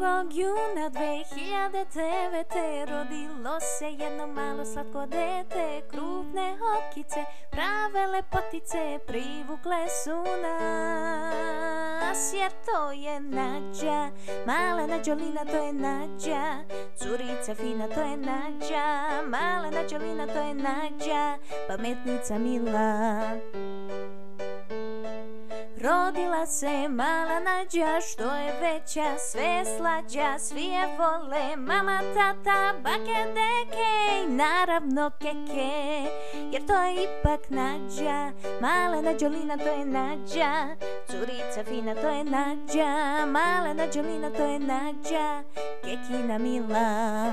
Jednog juna 2009. rodilo se jedno malo slatko dete Krupne okice, prave lepotice privukle su nas Jer to je Nađa, mala Nađolina to je Nađa Curica fina to je Nađa, mala Nađolina to je Nađa Pametnica mila Rodila se mala nađa što je veća, sve slađa, svi je vole. Mama, tata, bake, deke i naravno keke Jer to je ipak nađa, mala nađolina to je nađa. Curica fina to je nađa, mala nađolina to je nađa. Kekina mila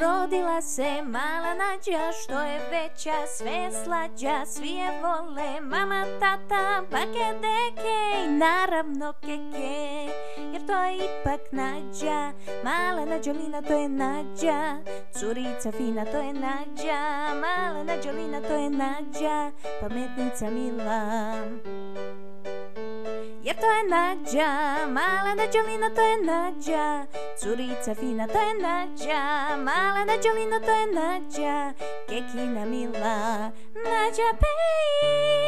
Rodila se mala nađa što je veća, sve slađa, svi je vole. Mama, tata, bake, deke i naravno keke Jer to je ipak nađa, mala nađolina to je nađa. Curica fina to je nađa, mala nađolina to je nađa. Pametnica mila jer to je Nađa, mala Nađolina to je Nađa Curica fina to je Nađa, mala Nađolina to je Nađa Kekina mila, Nađa pej